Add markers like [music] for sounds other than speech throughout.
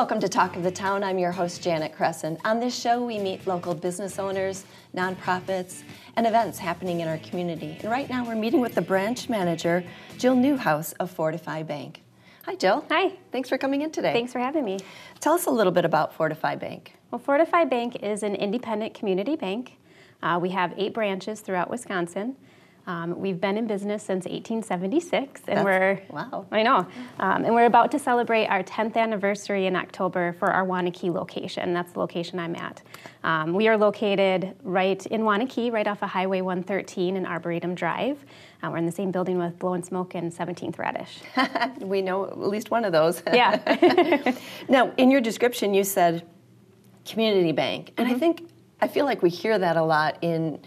Welcome to Talk of the Town. I'm your host, Janet Crescent. On this show, we meet local business owners, nonprofits, and events happening in our community. And right now, we're meeting with the branch manager, Jill Newhouse of Fortifi Bank. Hi, Jill. Hi. Thanks for coming in today. Thanks for having me. Tell us a little bit about Fortifi Bank. Well, Fortifi Bank is an independent community bank. Uh, we have eight branches throughout Wisconsin. Um, we've been in business since 1876, and That's, we're wow. I know, um, and we're about to celebrate our 10th anniversary in October for our Waunakee location. That's the location I'm at. Um, we are located right in Waunakee, right off of Highway 113 and Arboretum Drive. Uh, we're in the same building with Blow and Smoke and 17th Radish. [laughs] we know at least one of those. yeah. [laughs] now, in your description, you said community bank, and mm-hmm. I think I feel like we hear that a lot in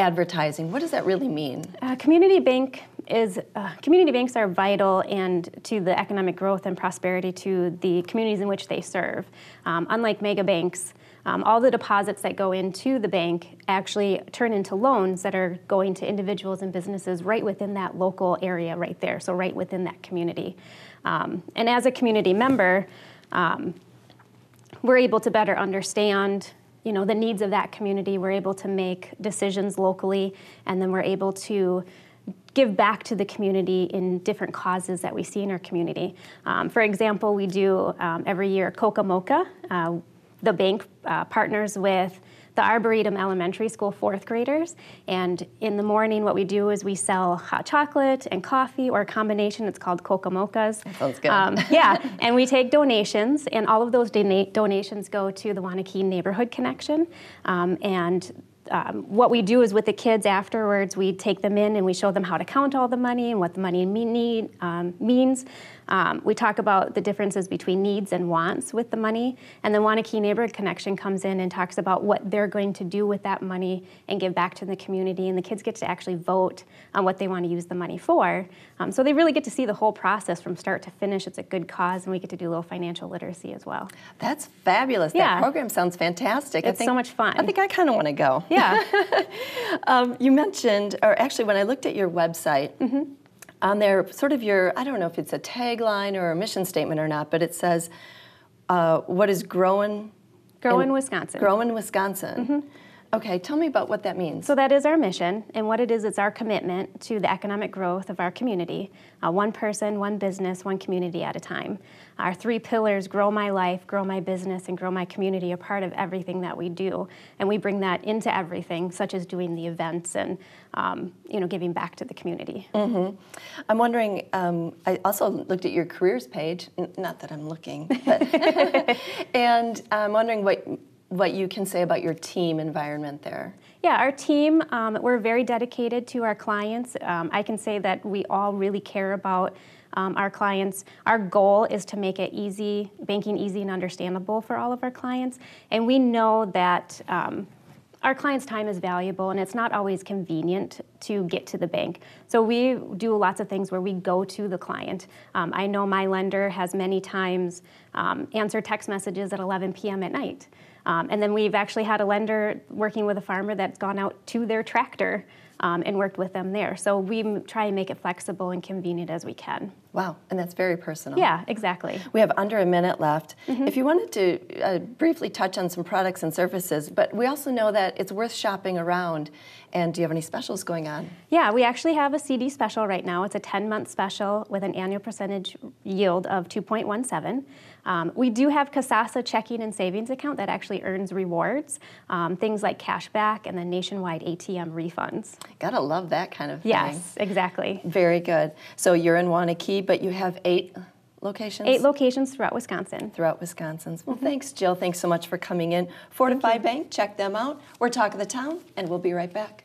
advertising. What does that really mean? Uh, community bank is uh, community banks are vital and to the economic growth and prosperity to the communities in which they serve. Um, unlike mega banks, um, all the deposits that go into the bank actually turn into loans that are going to individuals and businesses right within that local area right there, so right within that community. Um, and as a community member, um, we're able to better understand you know the needs of that community we're able to make decisions locally and then we're able to give back to the community in different causes that we see in our community. Um, for example we do um, every year Coca-Mocha uh, the bank uh, partners with the Arboretum Elementary School fourth graders. And in the morning, what we do is we sell hot chocolate and coffee or a combination. It's called Coca Mochas. That sounds good. Um, [laughs] yeah, and we take donations, and all of those donations go to the Waunakee Neighborhood Connection. Um, and um, what we do is with the kids afterwards, we take them in and we show them how to count all the money and what the money mean, need, um, means. Um, we talk about the differences between needs and wants with the money. And the Waunakee Neighborhood Connection comes in and talks about what they're going to do with that money and give back to the community. And the kids get to actually vote on what they want to use the money for. Um, so they really get to see the whole process from start to finish. It's a good cause, and we get to do a little financial literacy as well. That's fabulous. Yeah. That program sounds fantastic. It's think, so much fun. I think I kind of want to go. Yeah. [laughs] um, you mentioned, or actually, when I looked at your website, mm-hmm on there, sort of your, I don't know if it's a tagline or a mission statement or not, but it says, uh, what is growing? Growing Wisconsin. Growing Wisconsin. Mm-hmm. Okay, tell me about what that means. So, that is our mission, and what it is, it's our commitment to the economic growth of our community uh, one person, one business, one community at a time. Our three pillars grow my life, grow my business, and grow my community are part of everything that we do. And we bring that into everything, such as doing the events and um, you know, giving back to the community. Mm-hmm. I'm wondering, um, I also looked at your careers page, not that I'm looking, but [laughs] and I'm wondering what what you can say about your team environment there. Yeah, our team, um, we're very dedicated to our clients. Um, I can say that we all really care about um, our clients. Our goal is to make it easy, banking easy and understandable for all of our clients. And we know that um, our clients' time is valuable and it's not always convenient to get to the bank. So we do lots of things where we go to the client. Um, I know my lender has many times um, answered text messages at 11 p.m. at night. Um, and then we've actually had a lender working with a farmer that's gone out to their tractor um, and worked with them there. So we try and make it flexible and convenient as we can. Wow, and that's very personal. Yeah, exactly. We have under a minute left. Mm-hmm. If you wanted to uh, briefly touch on some products and services, but we also know that it's worth shopping around. And do you have any specials going on? Yeah, we actually have a CD special right now. It's a 10 month special with an annual percentage yield of 2.17. Um, we do have Kasasa checking and savings account that actually earns rewards, um, things like cash back and then nationwide ATM refunds. Gotta love that kind of thing. Yes, exactly. Very good. So you're in But you have eight locations? Eight locations throughout Wisconsin. Throughout Wisconsin. Well, mm-hmm. thanks, Jill. Thanks so much for coming in. Fortifi Bank, check them out. We're Talk of the Town, and we'll be right back.